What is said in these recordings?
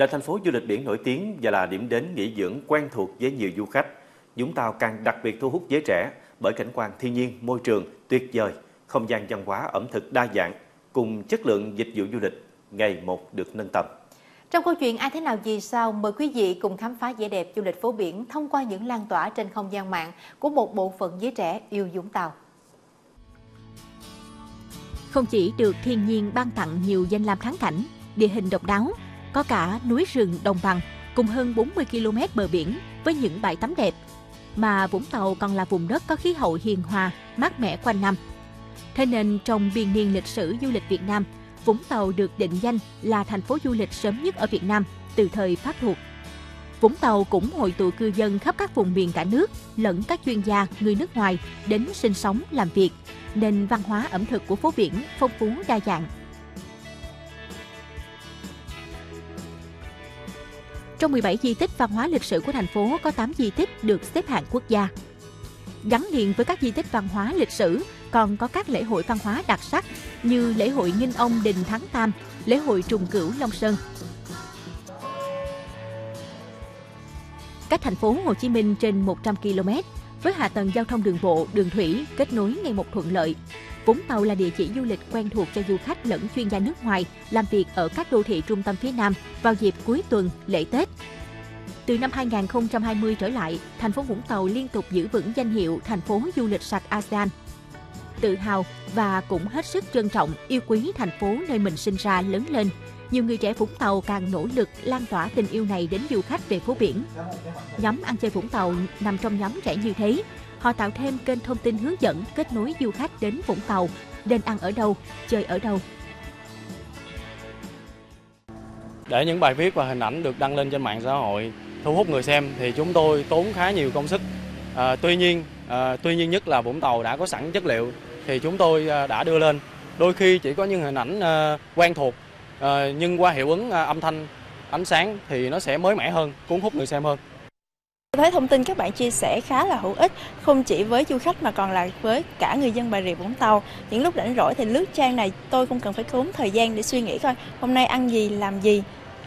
Là thành phố du lịch biển nổi tiếng và là điểm đến nghỉ dưỡng quen thuộc với nhiều du khách, Vũng Tàu càng đặc biệt thu hút giới trẻ bởi cảnh quan thiên nhiên, môi trường tuyệt vời, không gian văn hóa ẩm thực đa dạng cùng chất lượng dịch vụ du lịch ngày một được nâng tầm. Trong câu chuyện Ai thế nào gì sao, mời quý vị cùng khám phá vẻ đẹp du lịch phố biển thông qua những lan tỏa trên không gian mạng của một bộ phận giới trẻ yêu Vũng Tàu. Không chỉ được thiên nhiên ban tặng nhiều danh lam thắng cảnh, địa hình độc đáo, có cả núi rừng đồng bằng cùng hơn 40 km bờ biển với những bãi tắm đẹp, mà Vũng Tàu còn là vùng đất có khí hậu hiền hòa, mát mẻ quanh năm. Thế nên trong biên niên lịch sử du lịch Việt Nam, Vũng Tàu được định danh là thành phố du lịch sớm nhất ở Việt Nam từ thời Pháp thuộc. Vũng Tàu cũng hội tụ cư dân khắp các vùng miền cả nước, lẫn các chuyên gia, người nước ngoài đến sinh sống, làm việc, nên văn hóa ẩm thực của phố biển phong phú đa dạng. Trong 17 di tích văn hóa lịch sử của thành phố có 8 di tích được xếp hạng quốc gia. Gắn liền với các di tích văn hóa lịch sử còn có các lễ hội văn hóa đặc sắc như lễ hội Nghinh Ông Đình Thắng Tam, lễ hội Trùng Cửu Long Sơn. Cách thành phố Hồ Chí Minh trên 100 km, với hạ tầng giao thông đường bộ, đường thủy kết nối ngày một thuận lợi. Vũng Tàu là địa chỉ du lịch quen thuộc cho du khách lẫn chuyên gia nước ngoài làm việc ở các đô thị trung tâm phía Nam vào dịp cuối tuần, lễ Tết. Từ năm 2020 trở lại, thành phố Vũng Tàu liên tục giữ vững danh hiệu thành phố du lịch sạch ASEAN. Tự hào và cũng hết sức trân trọng, yêu quý thành phố nơi mình sinh ra lớn lên. Nhiều người trẻ Vũng Tàu càng nỗ lực lan tỏa tình yêu này đến du khách về phố biển. Nhóm ăn chơi Vũng Tàu nằm trong nhóm trẻ như thế. Họ tạo thêm kênh thông tin hướng dẫn kết nối du khách đến Vũng Tàu, nên ăn ở đâu, chơi ở đâu. Để những bài viết và hình ảnh được đăng lên trên mạng xã hội thu hút người xem thì chúng tôi tốn khá nhiều công sức. À, tuy nhiên, à, tuy nhiên nhất là Vũng Tàu đã có sẵn chất liệu thì chúng tôi à, đã đưa lên. Đôi khi chỉ có những hình ảnh à, quen thuộc à, nhưng qua hiệu ứng ờ, âm thanh, ánh sáng thì nó sẽ mới mẻ hơn, cuốn hút người xem hơn. Tôi thấy thông tin các bạn chia sẻ khá là hữu ích, không chỉ với du khách mà còn là với cả người dân Bà Rịa Vũng Tàu. Những lúc rảnh rỗi thì lướt trang này tôi không cần phải tốn thời gian để suy nghĩ coi hôm nay ăn gì, làm gì,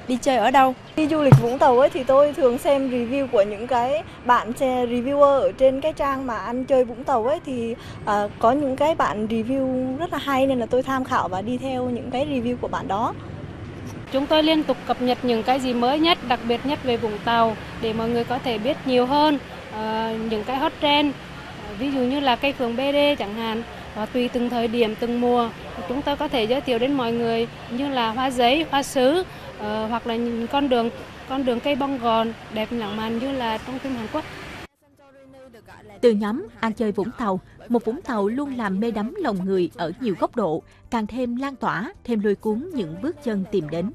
đi chơi ở đâu. Đi du lịch Vũng Tàu ấy thì tôi thường xem review của những cái bạn xe reviewer ở trên cái trang mà ăn chơi Vũng Tàu ấy thì uh, có những cái bạn review rất là hay nên là tôi tham khảo và đi theo những cái review của bạn đó. Chúng tôi liên tục cập nhật những cái gì mới nhất, đặc biệt nhất về Vũng Tàu để mọi người có thể biết nhiều hơn uh, những cái hot trend, uh, ví dụ như là cây phường BD chẳng hạn. Và tùy từng thời điểm, từng mùa, chúng tôi có thể giới thiệu đến mọi người như là hoa giấy, hoa sứ, uh, hoặc là những con đường con đường cây bông gòn đẹp lãng mạn như là trong phim Hàn Quốc. Từ nhóm Ăn chơi Vũng Tàu, một Vũng Tàu luôn làm mê đắm lòng người ở nhiều góc độ, càng thêm lan tỏa, thêm lôi cuốn những bước chân tìm đến.